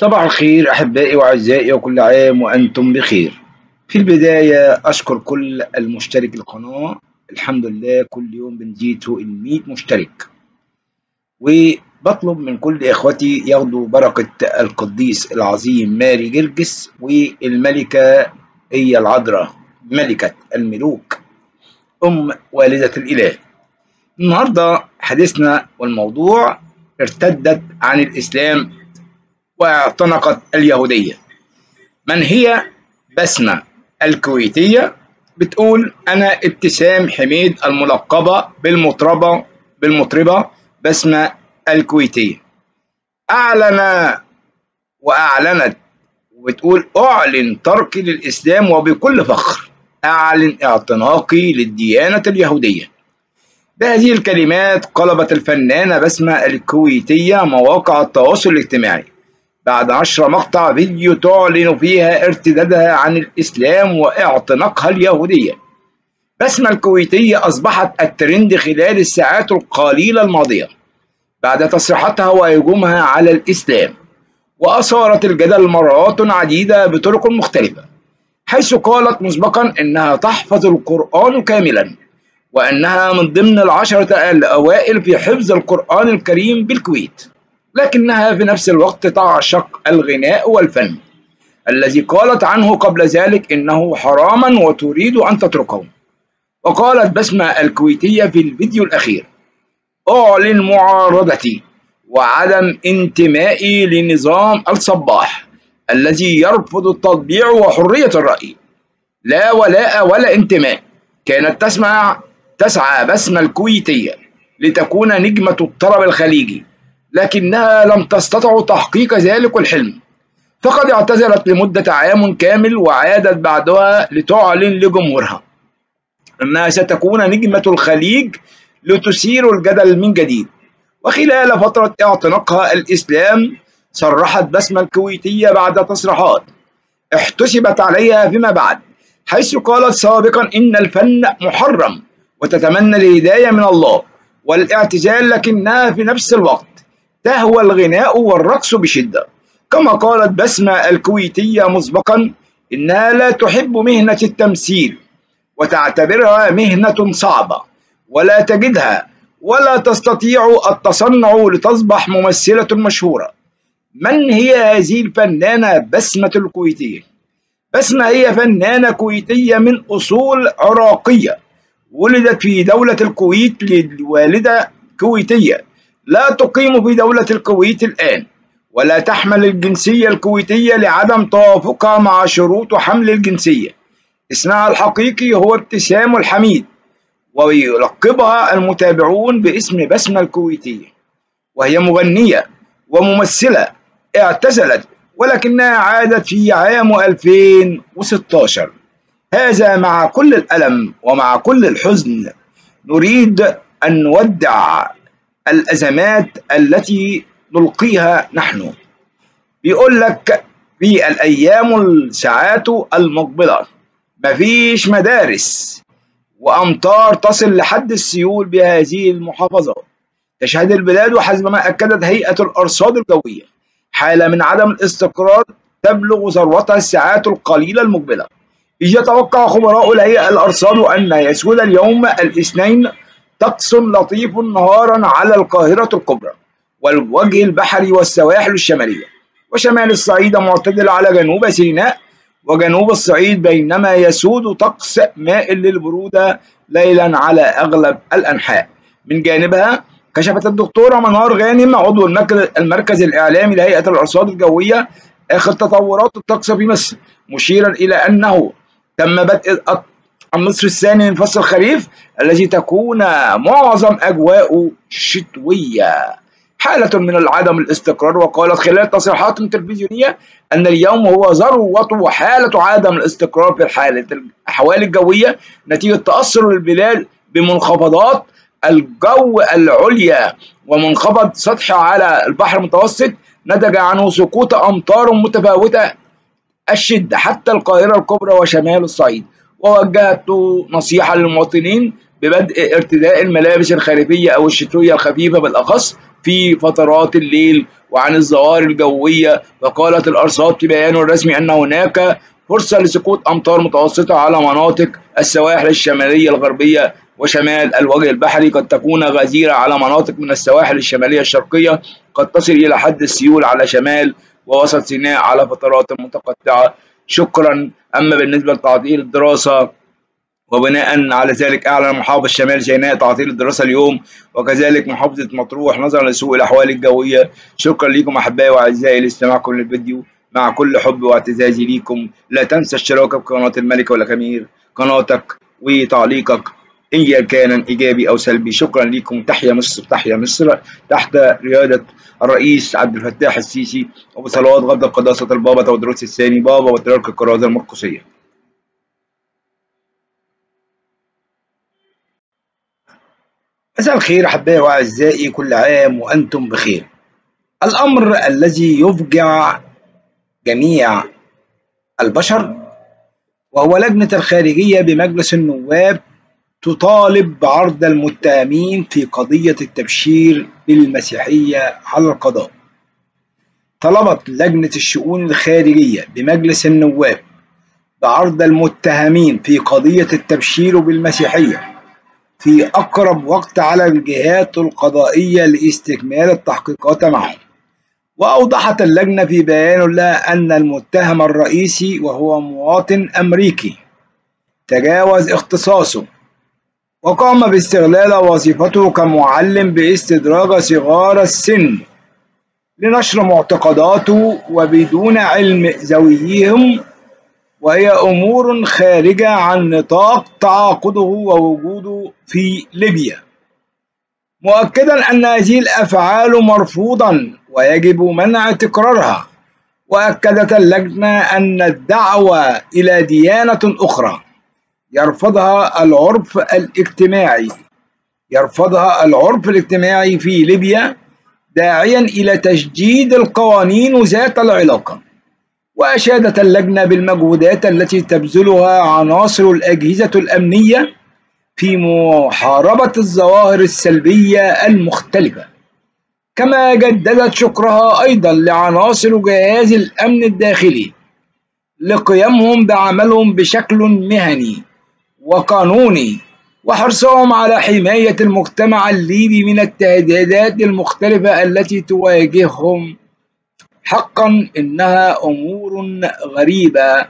صباح الخير أحبائي وأعزائي وكل عام وأنتم بخير. في البداية أشكر كل المشترك القناة. الحمد لله كل يوم بنزيد فوق المية مشترك. وبطلب من كل إخوتي ياخدوا بركة القديس العظيم ماري جرجس والملكة هي العذراء ملكة الملوك أم والدة الإله. النهاردة حديثنا والموضوع ارتدت عن الإسلام واعتنقت اليهودية. من هي بسمة الكويتية؟ بتقول أنا ابتسام حميد الملقبة بالمطربة بالمطربة بسمة الكويتية. أعلن وأعلنت وبتقول أعلن تركي للإسلام وبكل فخر. أعلن اعتناقي للديانة اليهودية. بهذه الكلمات قلبت الفنانة بسمة الكويتية مواقع التواصل الاجتماعي. بعد عشر مقطع فيديو تعلن فيها ارتدادها عن الإسلام واعتناقها اليهودية. بسمة الكويتية أصبحت الترند خلال الساعات القليلة الماضية بعد تصريحاتها وهجومها على الإسلام وأثارت الجدل مرات عديدة بطرق مختلفة حيث قالت مسبقا إنها تحفظ القرآن كاملا وأنها من ضمن العشرة الأوائل في حفظ القرآن الكريم بالكويت. لكنها في نفس الوقت تعشق الغناء والفن. الذي قالت عنه قبل ذلك إنه حراما وتريد أن تتركه. وقالت بسمة الكويتية في الفيديو الأخير أعلن معارضتي وعدم انتمائي لنظام الصباح الذي يرفض التطبيع وحرية الرأي. لا ولاء ولا انتماء. كانت تسمع تسعى بسمة الكويتية لتكون نجمة الطرب الخليجي. لكنها لم تستطع تحقيق ذلك الحلم. فقد اعتزلت لمدة عام كامل وعادت بعدها لتعلن لجمهورها أنها ستكون نجمة الخليج لتثير الجدل من جديد. وخلال فترة اعتناقها الإسلام صرحت بسمة الكويتية بعد تصريحات احتسبت عليها فيما بعد حيث قالت سابقا إن الفن محرم وتتمنى الهداية من الله والاعتزال لكنها في نفس الوقت تهوى الغناء والرقص بشدة. كما قالت بسمة الكويتية مسبقا إنها لا تحب مهنة التمثيل وتعتبرها مهنة صعبة ولا تجدها ولا تستطيع التصنع لتصبح ممثلة مشهورة. من هي هذه الفنانة بسمة الكويتية؟ بسمة هي فنانة كويتية من أصول عراقية ولدت في دولة الكويت لوالدة كويتية. لا تقيم في دولة الكويت الآن ولا تحمل الجنسية الكويتية لعدم توافقها مع شروط حمل الجنسية. اسمها الحقيقي هو ابتسام الحميد ويلقبها المتابعون باسم بسمة الكويتية. وهي مغنية وممثلة اعتزلت ولكنها عادت في عام 2016 هذا مع كل الألم ومع كل الحزن نريد أن نودع الأزمات التي نلقيها نحن. بيقول لك في الأيام الساعات المقبلة مفيش مدارس وأمطار تصل لحد السيول بهذه المحافظات تشهد البلاد وحسب ما أكدت هيئة الأرصاد الجوية حالة من عدم الاستقرار تبلغ ذروتها الساعات القليلة المقبلة. يتوقع خبراء الهيئة الأرصاد أن يسود اليوم الاثنين طقس لطيف نهارا على القاهرة الكبرى والوجه البحري والسواحل الشمالية وشمال الصعيد معتدل على جنوب سيناء وجنوب الصعيد بينما يسود طقس مائل للبرودة ليلا على أغلب الأنحاء. من جانبها كشفت الدكتورة منار غانم عضو المركز الإعلامي لهيئة الأرصاد الجوية آخر تطورات الطقس في مصر مشيرا إلى أنه تم بدء النصف الثاني من فصل الخريف الذي تكون معظم أجواءه شتوية. حالة من عدم الاستقرار وقالت خلال تصريحات تلفزيونية أن اليوم هو ذروة وحالة عدم الاستقرار في الحالة الأحوال الجوية نتيجة تأثر البلاد بمنخفضات الجو العليا ومنخفض سطحي على البحر المتوسط نتج عنه سقوط أمطار متفاوتة الشدة حتى القاهرة الكبرى وشمال الصعيد. ووجهت نصيحة للمواطنين ببدء ارتداء الملابس الخريفية أو الشتوية الخفيفة بالأخص في فترات الليل وعن الظواهر الجوية. وقالت الأرصاد في بيان رسمي أن هناك فرصة لسقوط أمطار متوسطة على مناطق السواحل الشمالية الغربية وشمال الوجه البحري. قد تكون غزيرة على مناطق من السواحل الشمالية الشرقية. قد تصل إلى حد السيول على شمال ووسط سيناء على فترات متقطعة. شكرا. أما بالنسبة لتعطيل الدراسة وبناء على ذلك أعلن محافظ شمال سيناء تعطيل الدراسة اليوم وكذلك محافظة مطروح نظرا لسوء الأحوال الجوية. شكرا لكم أحبائي وأعزائي لاستماعكم للفيديو مع كل حب واعتزازي ليكم لا تنسى اشتراكك في قناة الملك والأمير. قناتك وتعليقك إن كان إيجابي أو سلبي. شكرا لكم. تحيا مصر. تحيا مصر. تحت ريادة الرئيس عبد الفتاح السيسي. وبصلوات غض قداسة البابا تودروس الثاني. بابا وترك الكرازة المرقسية. مساء الخير أحبائي وأعزائي كل عام وأنتم بخير. الأمر الذي يفجع جميع البشر وهو لجنة الخارجية بمجلس النواب تطالب بعرض المتهمين في قضية التبشير بالمسيحية على القضاء. طلبت لجنة الشؤون الخارجية بمجلس النواب بعرض المتهمين في قضية التبشير بالمسيحية في أقرب وقت على الجهات القضائية لاستكمال التحقيقات معهم. وأوضحت اللجنة في بيان لها أن المتهم الرئيسي وهو مواطن أمريكي تجاوز اختصاصه وقام باستغلال وظيفته كمعلم باستدراج صغار السن لنشر معتقداته وبدون علم ذويهم وهي أمور خارجة عن نطاق تعاقده ووجوده في ليبيا. مؤكدا أن هذه الأفعال مرفوضا ويجب منع تكرارها وأكدت اللجنة أن الدعوة إلى ديانة أخرى يرفضها العرف الاجتماعي. يرفضها العرف الاجتماعي في ليبيا داعيا إلى تجديد القوانين ذات العلاقة. وأشادت اللجنة بالمجهودات التي تبذلها عناصر الأجهزة الأمنية في محاربة الظواهر السلبية المختلفة. كما جددت شكرها أيضا لعناصر جهاز الأمن الداخلي لقيامهم بعملهم بشكل مهني. وقانوني وحرصهم على حماية المجتمع الليبي من التهديدات المختلفة التي تواجههم حقا إنها أمور غريبة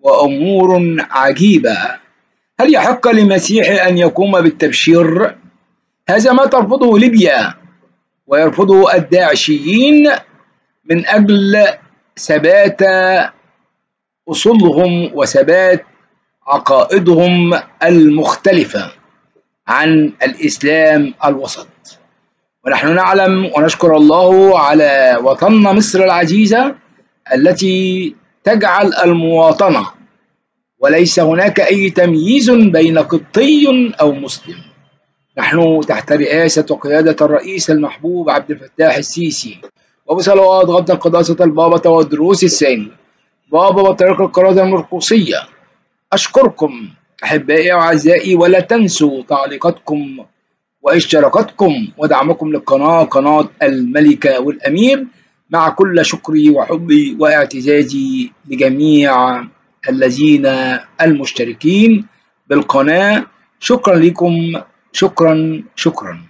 وأمور عجيبة هل يحق لمسيحي أن يقوم بالتبشير؟ هذا ما ترفضه ليبيا ويرفضه الداعشيين من أجل ثبات أصولهم وثبات عقائدهم المختلفة عن الإسلام الوسط. ونحن نعلم ونشكر الله على وطننا مصر العزيزة التي تجعل المواطنة وليس هناك أي تمييز بين قبطي أو مسلم. نحن تحت رئاسة وقيادة الرئيس المحبوب عبد الفتاح السيسي وبصلوات غض قداسة البابا والدروس الثاني بابا وطريق القرادة المرقصية أشكركم أحبائي وأعزائي ولا تنسوا تعليقاتكم واشتراكاتكم ودعمكم للقناة قناة الملكة والأمير. مع كل شكري وحبي واعتزازي لجميع الذين المشتركين بالقناة. شكرا لكم. شكرا. شكرا.